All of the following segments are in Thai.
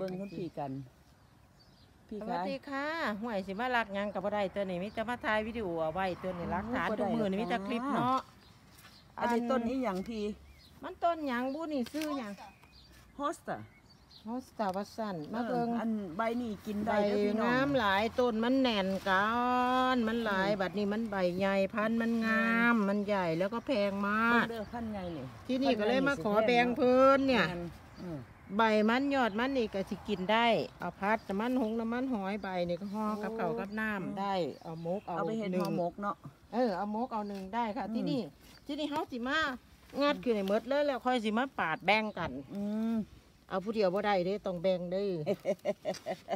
เบิ่งคนพี่กัน พี่สวัคะสดีค่ะห่วยสิมาลักหยังกับบ่ได้ตัวนี้มีแต่มาถ่ายวิดีโอเอาไว้ตัวนี้รักฐานบ่ได้ทุกมือนี่มีแต่คลิปเนาะอันนี้ต้นนี้อย่างพี่มันต้นหยังบูนี่ซื้อหยังโฮสต์โฮสตาวัสันมาเบิ่งอันใบนี่กินใบได้เด้อพี่น้องงามหลายต้นมันแน่นกันมันหลายบัดนี้มันใบใหญ่พันธุ์มันงามมันใหญ่แล้วก็แพงมาเบิ่กงเด้อพันไงนี่ที่นี่ก็เลยมาขอพันไงแบ่งเพิ่นเนี่ยแม่อืม ใบมันยอดมันนี่ก็สิกินได้ เอาพัดน้ำมันหงน้ำมันหอยใบนี่ก็ห่อกับข้าวกับน้ำได้ เอามกเอาเอาไปเห็ดนึ่ห่องหมกเนาะ เออเอามกเอาหนึ่งได้ค่ะอืมที่นี่ที่นี่เฮาสิมางัดคือในเมดเลยแล้วค่อยสิมาปาดแบ่งกัน อืมเอาผู้เดียวบ่ได้เด้ต้องแบ่งเด้อ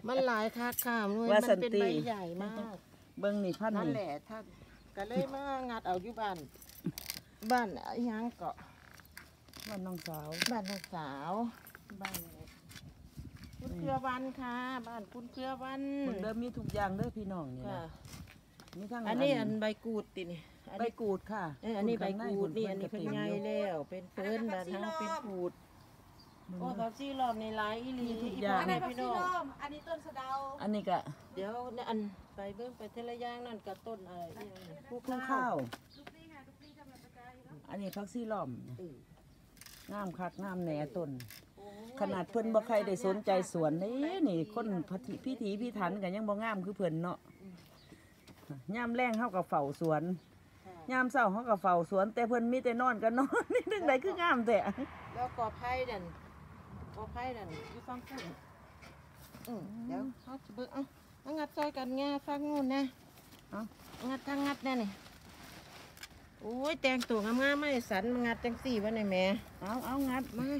มันหลายคักค่ะมันว่าสัมันนเป็นติใบใหญ่มากเบิ่งนี่พันนั่นนี่แหละท่านก็เลยมางัดเอาอยู่บ้านบ้านอิหยังเกาะว่าน้องสาว บ้านน้องสาว บ้านคุณเครือวันค่ะ บ้านคุณเครือวันเบิ่งเด้อมีทุกอย่างเด้อพี่น้องนี่ค่ะนะมีทั้งอันนี้อันใบกูดตินี่อันใบนี้กูดค่ะเอออันนี้ใบข้างกูดในี่อันนี้พิ่เป็นก็ใหญ่ต็มอยู่แล้ว เป็นเพิ่นบ้านเฮาเป็นกูดโอ้ผักซี่รอบในหลายอีหลีมีทุกอีอย่างพ่อแม่พี่น้อง อันนี้ต้นสะเดาอันนี้ก็เดี๋ยวเนี่ยอันไปเบิ่งไปเทละอย่างนั่นกับต้นอะไรอีหยังนี่ผู้ข้าวข้าวลูกนี่ค่ะลูกนี่ทำแบบประกายอยู่แล้วอันนี้พักซี่ล้อมเอองามคักงามแหน่ต้นโอ้ย ขนาดเพิ่นบ่ใครได้สนใจสวนนี่นี่คนพิธีพิถีพิถันกันยังบ่งามคือเพิ่นเนาะยามแรงเฮากับเฝ้าสวนค่ะยามเช้าเฮากับเฝ้าสวน แต่เพิ่นมีแต่นอนกันนอนนี่จังไดคืองามแต่แล้วกอไผ่นั่นกอไผ่นั่นอยู่ฟังฝุ่นอืมเดี๋ยวเฮาสิเบิ่งเอ้ามางัดซอยกันแง่ฟังนู่นนะเอ้างัดทางงัดแน่นี่โอ้ยแต่งตัวงามๆไม่สันมางัดจังสี่วะนี่แหม่เอาเอางัดมาเอา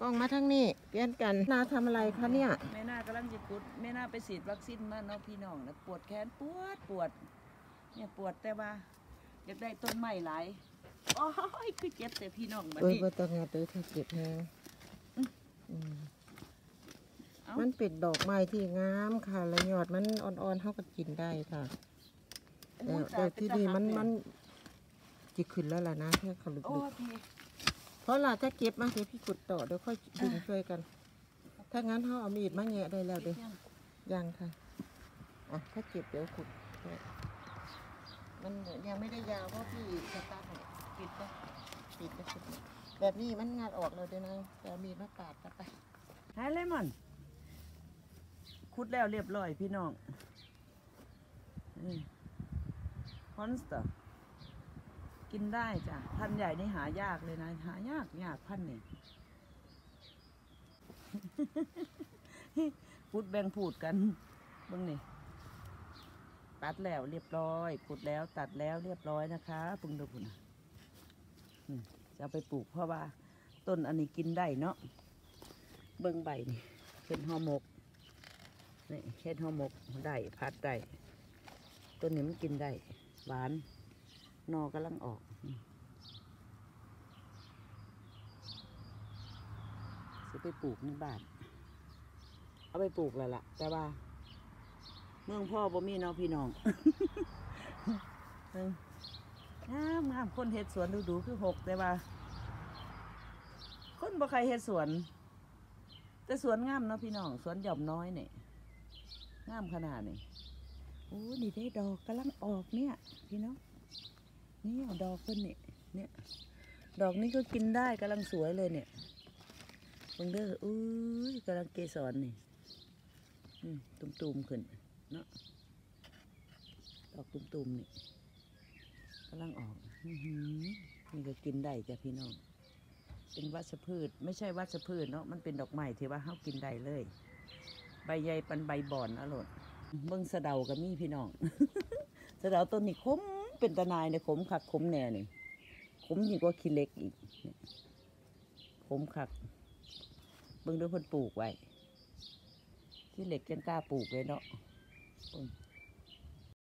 กล้องมาทางนี้เปลี่ยนกันนาทำอะไรคะเนี่ย แม่นากำลังจะกุดแม่นาไปฉีดวัคซีนมาเนาะพี่น้องนะปวดแขนปวดปวด เนี่ยปวดแต่ว่าอยากได้ต้นไม้หลายโอ้ยคือเจ็บแต่พี่น้องบัดเอ้ยนี้ บ่ต้องงัดเลยถ้าเก็บแฮงอืมเอ้า มันเป็นดอกไม้ที่งามค่ะและยอดมันอ่อนๆเท่ากับกินได้ค่ะแต่แต่ที่นี่มันมันจะขึ้นแล้วล่ะนะแค่เขาลึโอ้กพี่ๆ เพราะล่ะถ้าเก็บมาเดี๋ยวพี่ขุดต่อเดี๋ยวค่อยดึงช่วยกัน ถ้างั้นเขาเอามีดมาแงะได้แล้วเด้อยังค่ะอะถ้าเก็บเดี๋ยวขุดช่วยมันยังไม่ได้ยาวเพราะพี่สตาร์ทเนี่ยปิดไปปิดไปสุดแบบนี้มันงานออกเลยเดี๋ยวนะแต่เอามีดมาปาดกันไปหายเลยมันคุดแล้วเรียบร้อยพี่น้องฮอนสเตอร์ กินได้จ้ะพันใหญ่นี่หายากเลยนะ หายากยากพันนี่พูดแบ่งพูดกันเบิ่งนี่ตัดแล้วเรียบร้อยขุดแล้วตัดแล้วเรียบร้อยนะคะเพิ่งดูพุ่นจะไปปลูกเพราะว่า ต้นอันนี้กินได้เนาะเบิ่งใบนี่เป็นห่อหมกนี่เฮ็ดห่อหมกได้พัดได้ต้นนี้มันกินได้หวาน นอกำลังออกอืมสิไปปลูกในบ้าน เอาไปปลูกแล้วล่ะ แต่ว่า เมืองพ่อบ่มีเนาะพี่น้องงามงามคนเฮ็ดสวนดูๆคือหกแต่ว่า คนบ่ใครเฮ็ดสวน แต่สวนงามเนาะพี่น้อง สวนหย่อมน้อยเนี่ยงามขนาดนี่โอ้นี่ได้ดอกกำลังออกเนี่ย พี่น้อง นี่ดอกเพิ่นนี่เนี่ย ดอกนี้ก็กินได้กำลังสวยเลยเนี่ยเบิ่งเด้ออุ้ยกำลังเกสรนี่อืมตุ่มๆขึ้นเนาะดอกตุ่มๆนี่กำลังออกนี่ก็กินได้จ้ะพี่น้อง เป็นวัชพืช ไม่ใช่วัชพืชเนาะ มันเป็นดอกไม้ที่ว่าเฮากินได้เลย ใบใหญ่ปันใบบอนอร่อยเบิ่งสะเดากับมี่พี่น้อง สะเดาต้นนี้ขม เป็นตะนายเนี่ยขมขักขมแน่นี่ขมยิ่งกว่าขี้เล็กอีกขมขัก เบิ่งด้วยคนปลูกไว้ขี้เล็กยังกล้าปลูกเลยเนาะ